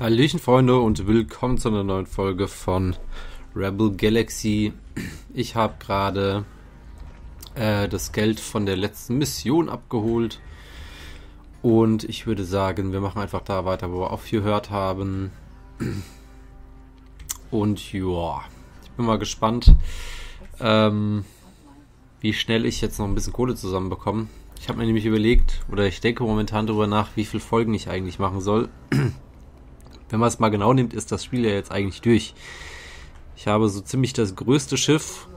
Hallöchen Freunde und willkommen zu einer neuen Folge von Rebel Galaxy. Ich habe gerade äh, das Geld von der letzten Mission abgeholt und ich würde sagen, wir machen einfach da weiter, wo wir aufgehört haben. Und ja, ich bin mal gespannt, ähm, wie schnell ich jetzt noch ein bisschen Kohle zusammenbekomme. Ich habe mir nämlich überlegt, oder ich denke momentan darüber nach, wie viele Folgen ich eigentlich machen soll. Wenn man es mal genau nimmt, ist das Spiel ja jetzt eigentlich durch. Ich habe so ziemlich das größte Schiff.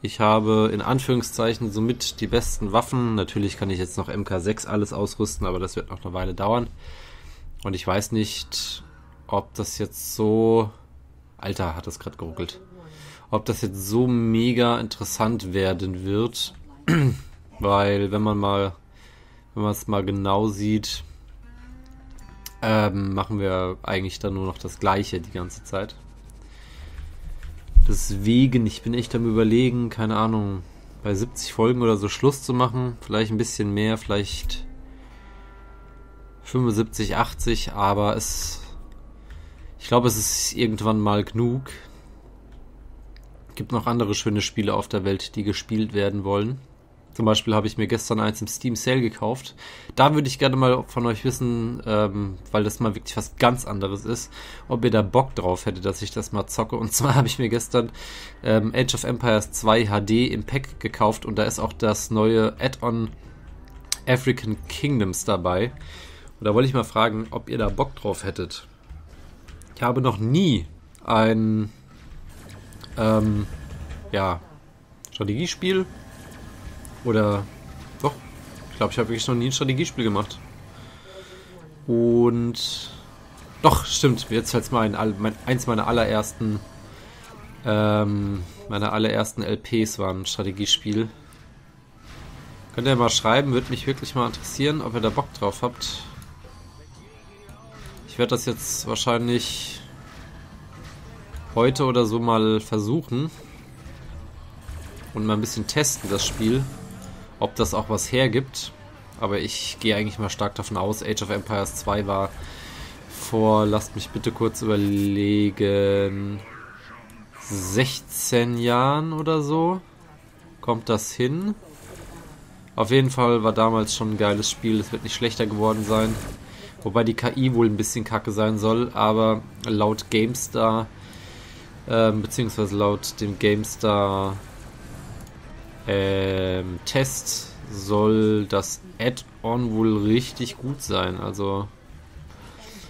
Ich habe in Anführungszeichen somit die besten Waffen. Natürlich kann ich jetzt noch MK6 alles ausrüsten, aber das wird noch eine Weile dauern. Und ich weiß nicht, ob das jetzt so... Alter, hat das gerade geruckelt. Ob das jetzt so mega interessant werden wird. Weil, wenn man mal, wenn man es mal genau sieht, ähm, machen wir eigentlich dann nur noch das Gleiche die ganze Zeit. Deswegen, ich bin echt am überlegen, keine Ahnung, bei 70 Folgen oder so Schluss zu machen. Vielleicht ein bisschen mehr, vielleicht 75, 80, aber es. Ich glaube, es ist irgendwann mal genug. Es gibt noch andere schöne Spiele auf der Welt, die gespielt werden wollen. Zum Beispiel habe ich mir gestern eins im Steam Sale gekauft. Da würde ich gerne mal von euch wissen, ähm, weil das mal wirklich was ganz anderes ist, ob ihr da Bock drauf hättet, dass ich das mal zocke. Und zwar habe ich mir gestern ähm, Age of Empires 2 HD im Pack gekauft und da ist auch das neue Add-on African Kingdoms dabei. Und da wollte ich mal fragen, ob ihr da Bock drauf hättet. Ich habe noch nie ein ähm, ja, Strategiespiel oder doch, ich glaube, ich habe wirklich noch nie ein Strategiespiel gemacht. Und doch, stimmt, jetzt fällt mal ein, mein, eins meiner allerersten ähm, meiner allerersten LPs war ein Strategiespiel. Könnt ihr mal schreiben, würde mich wirklich mal interessieren, ob ihr da Bock drauf habt. Ich werde das jetzt wahrscheinlich heute oder so mal versuchen und mal ein bisschen testen, das Spiel ob das auch was hergibt. Aber ich gehe eigentlich mal stark davon aus, Age of Empires 2 war vor, lasst mich bitte kurz überlegen, 16 Jahren oder so. Kommt das hin? Auf jeden Fall war damals schon ein geiles Spiel. Es wird nicht schlechter geworden sein. Wobei die KI wohl ein bisschen kacke sein soll, aber laut GameStar, äh, beziehungsweise laut dem GameStar ähm, Test soll das Add-on wohl richtig gut sein. Also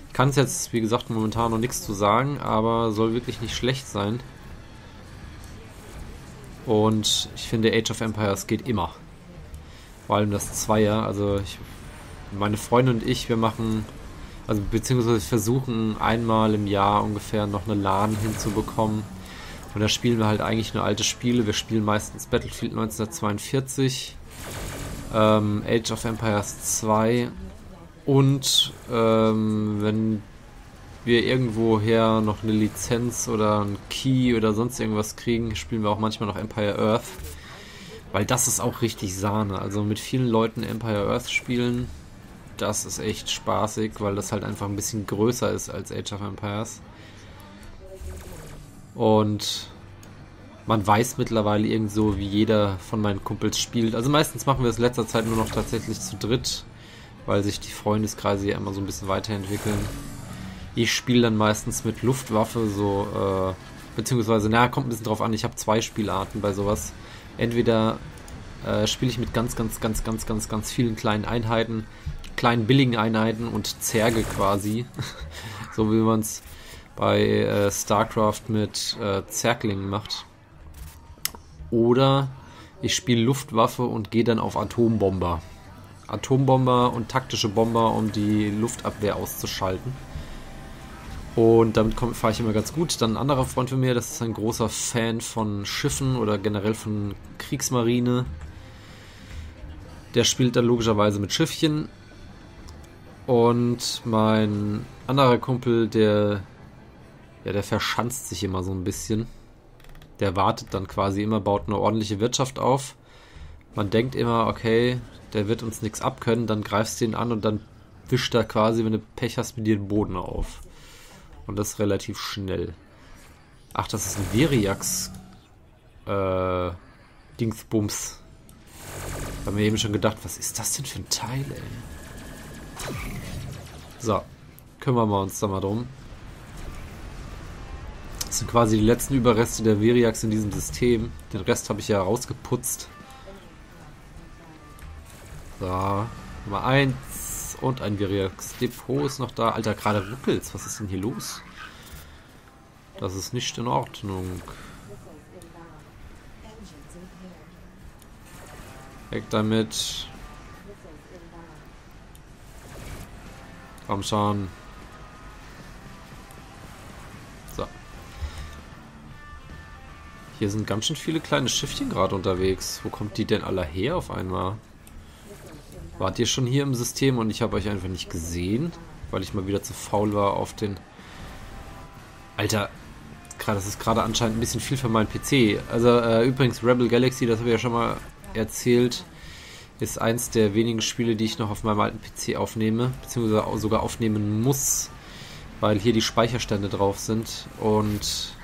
ich kann es jetzt, wie gesagt, momentan noch nichts zu sagen, aber soll wirklich nicht schlecht sein. Und ich finde, Age of Empires geht immer. Vor allem das Zweier. Also ich, meine Freunde und ich, wir machen, also beziehungsweise versuchen einmal im Jahr ungefähr noch eine LAN hinzubekommen und da spielen wir halt eigentlich nur alte Spiele. Wir spielen meistens Battlefield 1942, ähm, Age of Empires 2 und ähm, wenn wir irgendwoher noch eine Lizenz oder ein Key oder sonst irgendwas kriegen, spielen wir auch manchmal noch Empire Earth. Weil das ist auch richtig Sahne. Also mit vielen Leuten Empire Earth spielen, das ist echt spaßig, weil das halt einfach ein bisschen größer ist als Age of Empires. Und man weiß mittlerweile irgend so, wie jeder von meinen Kumpels spielt. Also meistens machen wir es in letzter Zeit nur noch tatsächlich zu dritt, weil sich die Freundeskreise ja immer so ein bisschen weiterentwickeln. Ich spiele dann meistens mit Luftwaffe, so, äh, beziehungsweise, na, kommt ein bisschen drauf an, ich habe zwei Spielarten bei sowas. Entweder äh, spiele ich mit ganz, ganz, ganz, ganz, ganz, ganz vielen kleinen Einheiten, kleinen billigen Einheiten und zerge quasi, so wie man es bei äh, StarCraft mit äh, Zerklingen macht. Oder ich spiele Luftwaffe und gehe dann auf Atombomber. Atombomber und taktische Bomber, um die Luftabwehr auszuschalten. Und damit fahre ich immer ganz gut. Dann ein anderer Freund von mir, das ist ein großer Fan von Schiffen oder generell von Kriegsmarine. Der spielt dann logischerweise mit Schiffchen. Und mein anderer Kumpel, der ja, der verschanzt sich immer so ein bisschen. Der wartet dann quasi immer, baut eine ordentliche Wirtschaft auf. Man denkt immer, okay, der wird uns nichts abkönnen, dann greifst du ihn an und dann wischt da quasi, wenn du Pech hast, mit dir den Boden auf. Und das relativ schnell. Ach, das ist ein Veriax äh, Dingsbums. Ich habe mir eben schon gedacht, was ist das denn für ein Teil, ey? So, kümmern wir uns da mal drum. Das sind quasi die letzten Überreste der Veriax in diesem System. Den Rest habe ich ja rausgeputzt. So, Nummer 1 und ein Veriax Depot ist noch da. Alter, gerade ruckelt's. Was ist denn hier los? Das ist nicht in Ordnung. Weg damit. Komm schon. Hier sind ganz schön viele kleine Schiffchen gerade unterwegs. Wo kommt die denn alle her auf einmal? Wart ihr schon hier im System und ich habe euch einfach nicht gesehen? Weil ich mal wieder zu faul war auf den... Alter, das ist gerade anscheinend ein bisschen viel für meinen PC. Also äh, übrigens Rebel Galaxy, das habe ich ja schon mal erzählt, ist eins der wenigen Spiele, die ich noch auf meinem alten PC aufnehme, beziehungsweise sogar aufnehmen muss, weil hier die Speicherstände drauf sind und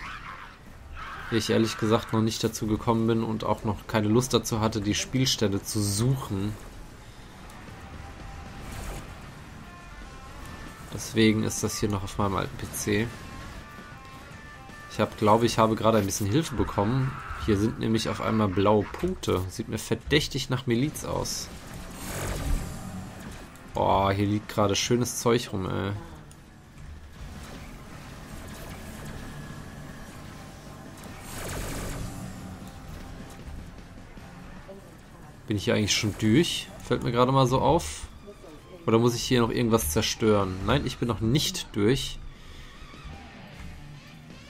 ich ehrlich gesagt noch nicht dazu gekommen bin und auch noch keine Lust dazu hatte, die Spielstände zu suchen. Deswegen ist das hier noch auf meinem alten PC. Ich habe, glaube ich, habe gerade ein bisschen Hilfe bekommen hier sind nämlich auf einmal blaue Punkte. Sieht mir verdächtig nach Miliz aus. Boah, hier liegt gerade schönes Zeug rum, ey. Bin ich hier eigentlich schon durch? Fällt mir gerade mal so auf. Oder muss ich hier noch irgendwas zerstören? Nein, ich bin noch nicht durch.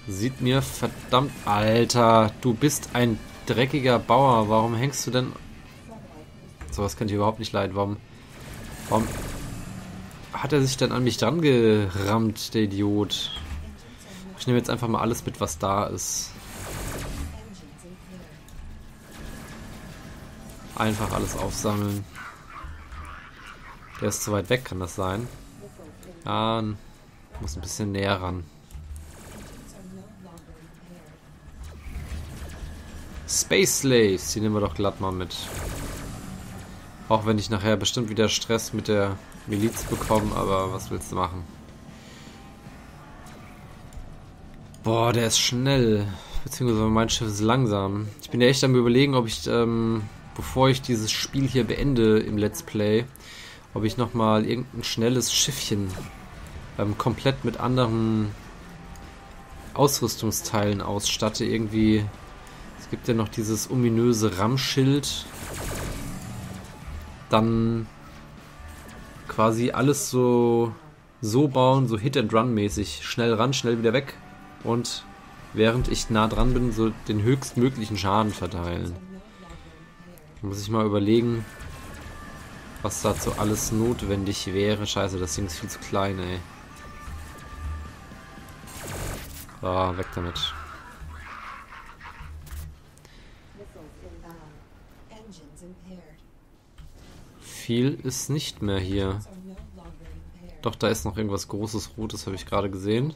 Sieht mir verdammt... Alter, du bist ein dreckiger Bauer. Warum hängst du denn... Sowas kann ich überhaupt nicht leiden. Warum... Warum hat er sich denn an mich dran gerammt, der Idiot? Ich nehme jetzt einfach mal alles mit, was da ist. Einfach alles aufsammeln. Der ist zu weit weg, kann das sein? Ah, muss ein bisschen näher ran. Space Slaves, die nehmen wir doch glatt mal mit. Auch wenn ich nachher bestimmt wieder Stress mit der Miliz bekomme, aber was willst du machen? Boah, der ist schnell. Beziehungsweise mein Schiff ist langsam. Ich bin ja echt am überlegen, ob ich, ähm, bevor ich dieses Spiel hier beende im Let's Play, ob ich nochmal irgendein schnelles Schiffchen ähm, komplett mit anderen Ausrüstungsteilen ausstatte. Irgendwie es gibt ja noch dieses ominöse Rammschild. Dann quasi alles so so bauen, so Hit-and-Run-mäßig. Schnell ran, schnell wieder weg. Und während ich nah dran bin, so den höchstmöglichen Schaden verteilen. Muss ich mal überlegen, was dazu alles notwendig wäre. Scheiße, das Ding ist viel zu klein, ey. So, weg damit. Viel ist nicht mehr hier. Doch, da ist noch irgendwas großes Rotes, habe ich gerade gesehen.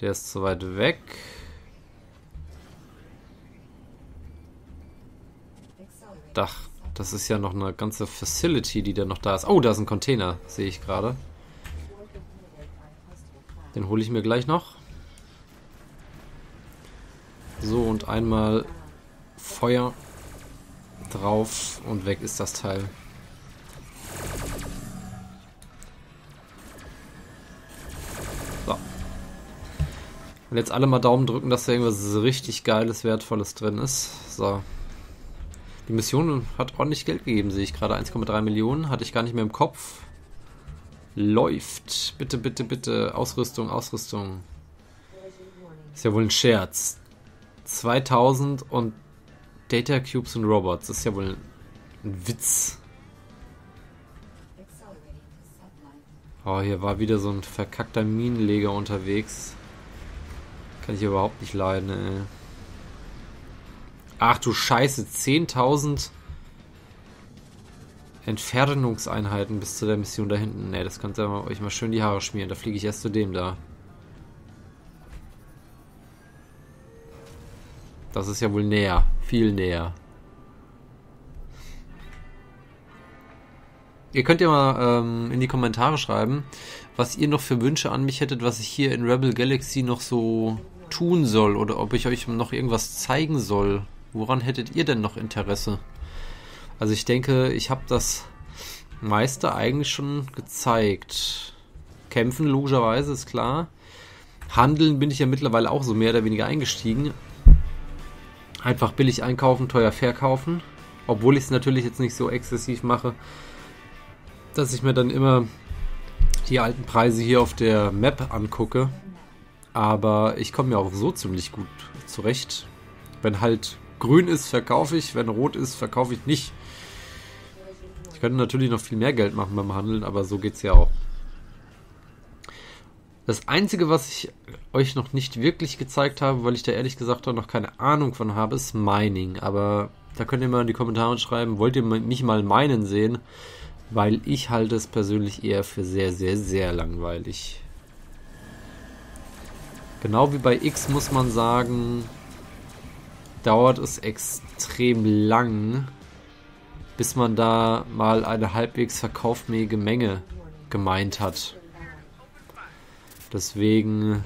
Der ist zu weit weg. Dach. Das ist ja noch eine ganze Facility, die da noch da ist. Oh, da ist ein Container, sehe ich gerade. Den hole ich mir gleich noch. So, und einmal Feuer drauf und weg ist das Teil. So. Und jetzt alle mal Daumen drücken, dass da irgendwas richtig Geiles, Wertvolles drin ist. So. Die Mission hat ordentlich Geld gegeben, sehe ich gerade. 1,3 Millionen, hatte ich gar nicht mehr im Kopf. Läuft. Bitte, bitte, bitte. Ausrüstung, Ausrüstung. Ist ja wohl ein Scherz. 2000 und Data Cubes und Robots. Ist ja wohl ein Witz. Oh, hier war wieder so ein verkackter Minenleger unterwegs. Kann ich überhaupt nicht leiden, ey. Ach du Scheiße, 10.000 Entfernungseinheiten bis zu der Mission da hinten. Ne, das könnt ihr euch mal schön die Haare schmieren. Da fliege ich erst zu dem da. Das ist ja wohl näher. Viel näher. Ihr könnt ja mal ähm, in die Kommentare schreiben, was ihr noch für Wünsche an mich hättet, was ich hier in Rebel Galaxy noch so tun soll oder ob ich euch noch irgendwas zeigen soll. Woran hättet ihr denn noch Interesse? Also ich denke, ich habe das meiste eigentlich schon gezeigt. Kämpfen logischerweise ist klar. Handeln bin ich ja mittlerweile auch so mehr oder weniger eingestiegen. Einfach billig einkaufen, teuer verkaufen. Obwohl ich es natürlich jetzt nicht so exzessiv mache, dass ich mir dann immer die alten Preise hier auf der Map angucke. Aber ich komme ja auch so ziemlich gut zurecht. Wenn halt grün ist, verkaufe ich. Wenn rot ist, verkaufe ich nicht. Ich könnte natürlich noch viel mehr Geld machen beim Handeln, aber so geht es ja auch. Das Einzige, was ich euch noch nicht wirklich gezeigt habe, weil ich da ehrlich gesagt auch noch keine Ahnung von habe, ist Mining. Aber da könnt ihr mal in die Kommentare schreiben, wollt ihr mich mal meinen sehen? weil ich halte es persönlich eher für sehr, sehr, sehr langweilig. Genau wie bei X muss man sagen, dauert es extrem lang, bis man da mal eine halbwegs verkaufsfähige Menge gemeint hat. Deswegen,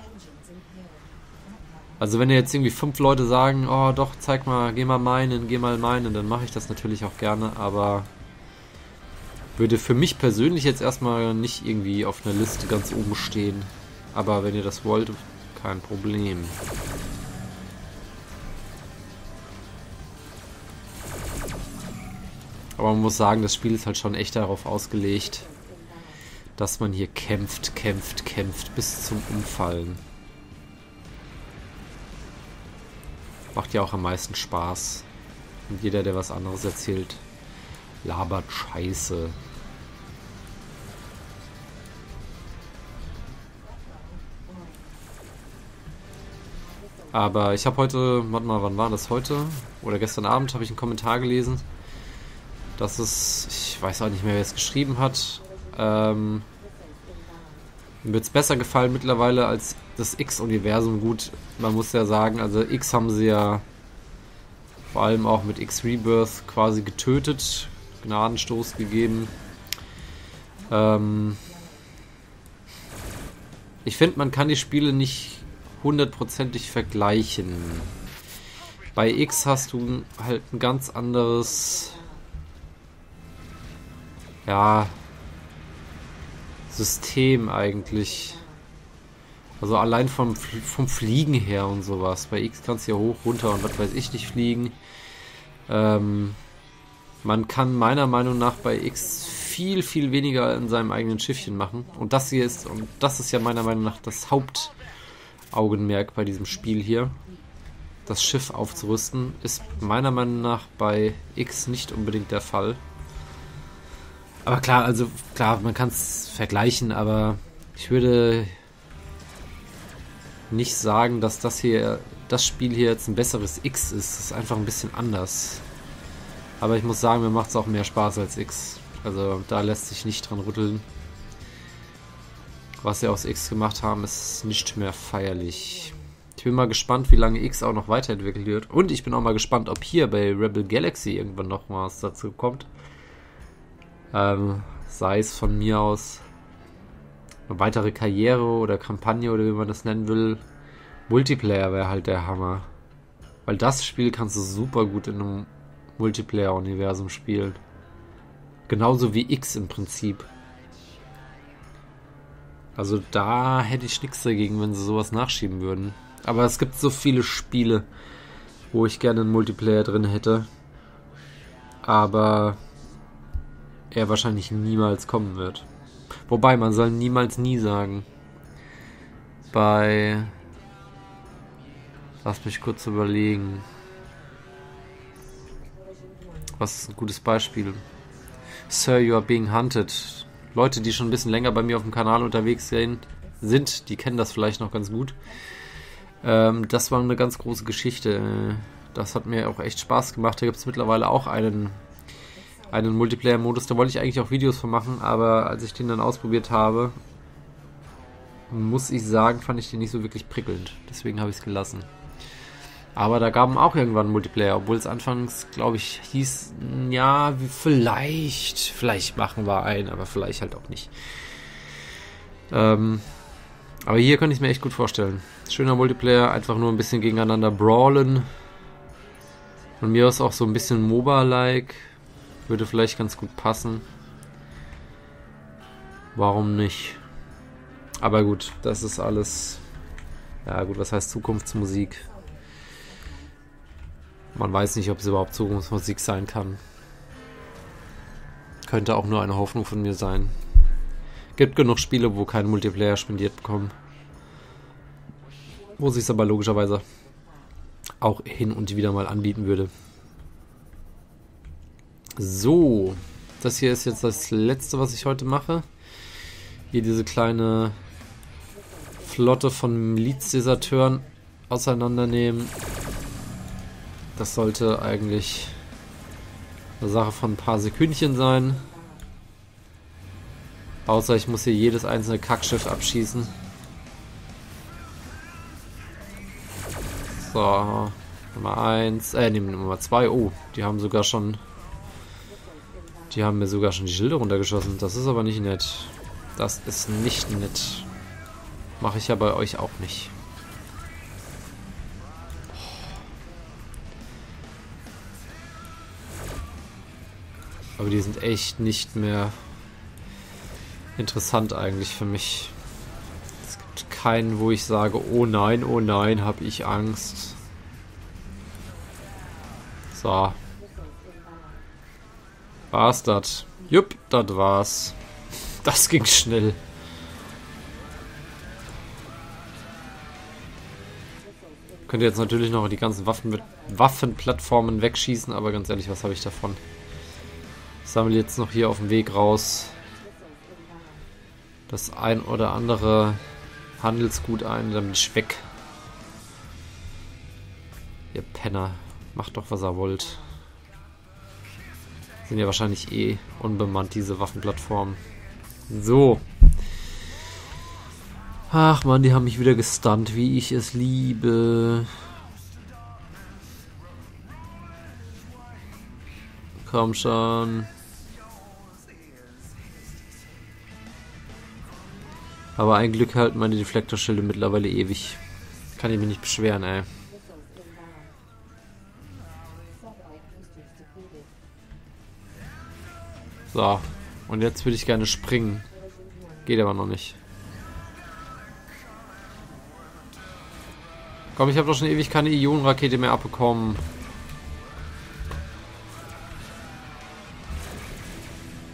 also wenn jetzt irgendwie fünf Leute sagen, oh doch, zeig mal, geh mal meinen, geh mal meinen, dann mache ich das natürlich auch gerne, aber würde für mich persönlich jetzt erstmal nicht irgendwie auf einer Liste ganz oben stehen. Aber wenn ihr das wollt, kein Problem. Aber man muss sagen, das Spiel ist halt schon echt darauf ausgelegt, dass man hier kämpft, kämpft, kämpft bis zum Umfallen. Macht ja auch am meisten Spaß. Und jeder, der was anderes erzählt, labert Scheiße. Aber ich habe heute, warte mal, wann war das heute? Oder gestern Abend habe ich einen Kommentar gelesen, dass es, ich weiß auch nicht mehr, wer es geschrieben hat, ähm, mir wird es besser gefallen mittlerweile als das X-Universum. Gut, man muss ja sagen, also X haben sie ja vor allem auch mit X Rebirth quasi getötet, Gnadenstoß gegeben. Ähm ich finde, man kann die Spiele nicht hundertprozentig vergleichen. Bei X hast du halt ein ganz anderes ja System eigentlich. Also allein vom, vom Fliegen her und sowas. Bei X kannst du ja hoch, runter und was weiß ich nicht fliegen. Ähm, man kann meiner Meinung nach bei X viel, viel weniger in seinem eigenen Schiffchen machen. Und das hier ist, und das ist ja meiner Meinung nach das Haupt, Augenmerk bei diesem Spiel hier. Das Schiff aufzurüsten ist meiner Meinung nach bei X nicht unbedingt der Fall. Aber klar, also klar, man kann es vergleichen, aber ich würde nicht sagen, dass das hier, das Spiel hier jetzt ein besseres X ist. Es ist einfach ein bisschen anders. Aber ich muss sagen, mir macht es auch mehr Spaß als X. Also da lässt sich nicht dran rütteln. Was sie aus X gemacht haben, ist nicht mehr feierlich. Ich bin mal gespannt, wie lange X auch noch weiterentwickelt wird. Und ich bin auch mal gespannt, ob hier bei Rebel Galaxy irgendwann noch was dazu kommt. Ähm, sei es von mir aus eine weitere Karriere oder Kampagne oder wie man das nennen will. Multiplayer wäre halt der Hammer. Weil das Spiel kannst du super gut in einem Multiplayer-Universum spielen. Genauso wie X im Prinzip. Also da hätte ich nichts dagegen, wenn sie sowas nachschieben würden. Aber es gibt so viele Spiele, wo ich gerne einen Multiplayer drin hätte. Aber er wahrscheinlich niemals kommen wird. Wobei, man soll niemals nie sagen. Bei... Lass mich kurz überlegen. Was ist ein gutes Beispiel? Sir, you are being hunted. Leute, die schon ein bisschen länger bei mir auf dem Kanal unterwegs sind, die kennen das vielleicht noch ganz gut. Ähm, das war eine ganz große Geschichte. Das hat mir auch echt Spaß gemacht. Da gibt es mittlerweile auch einen einen Multiplayer-Modus. Da wollte ich eigentlich auch Videos von machen, aber als ich den dann ausprobiert habe, muss ich sagen, fand ich den nicht so wirklich prickelnd. Deswegen habe ich es gelassen. Aber da gab es auch irgendwann Multiplayer, obwohl es anfangs, glaube ich, hieß, ja, vielleicht, vielleicht machen wir einen, aber vielleicht halt auch nicht. Ähm, aber hier könnte ich mir echt gut vorstellen. Schöner Multiplayer, einfach nur ein bisschen gegeneinander brawlen. Von mir aus auch so ein bisschen MOBA-like. Würde vielleicht ganz gut passen. Warum nicht? Aber gut, das ist alles. Ja, gut, was heißt Zukunftsmusik? Man weiß nicht, ob es überhaupt Zukunftsmusik sein kann. Könnte auch nur eine Hoffnung von mir sein. Gibt genug Spiele, wo kein Multiplayer spendiert bekommen. Wo sich es aber logischerweise auch hin und wieder mal anbieten würde. So, das hier ist jetzt das letzte, was ich heute mache. Hier diese kleine Flotte von Milizdeserteuren auseinandernehmen. Das sollte eigentlich eine Sache von ein paar Sekündchen sein. Außer ich muss hier jedes einzelne Kackschiff abschießen. So, Nummer 1, äh, nee, Nummer 2. Oh, die haben sogar schon. Die haben mir sogar schon die Schilde runtergeschossen. Das ist aber nicht nett. Das ist nicht nett. Mache ich ja bei euch auch nicht. Aber die sind echt nicht mehr interessant eigentlich für mich. Es gibt keinen, wo ich sage, oh nein, oh nein, habe ich Angst. So. War's das? Jupp, das war's. Das ging schnell. Könnte jetzt natürlich noch die ganzen Waffen Waffenplattformen wegschießen, aber ganz ehrlich, was habe ich davon? Ich sammle jetzt noch hier auf dem Weg raus das ein oder andere Handelsgut ein, bin ich weg. Ihr Penner, macht doch was ihr wollt. Sind ja wahrscheinlich eh unbemannt, diese Waffenplattformen. So. Ach man, die haben mich wieder gestunt, wie ich es liebe. Komm schon. Aber ein Glück halten meine Deflektorschilde mittlerweile ewig. Kann ich mich nicht beschweren, ey. So. Und jetzt würde ich gerne springen. Geht aber noch nicht. Komm, ich habe doch schon ewig keine Ionenrakete mehr abbekommen.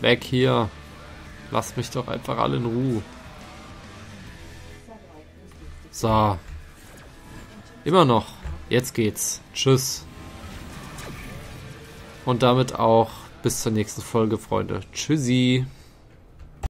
Weg hier. Lasst mich doch einfach alle in Ruhe. So. Immer noch. Jetzt geht's. Tschüss. Und damit auch bis zur nächsten Folge, Freunde. Tschüssi.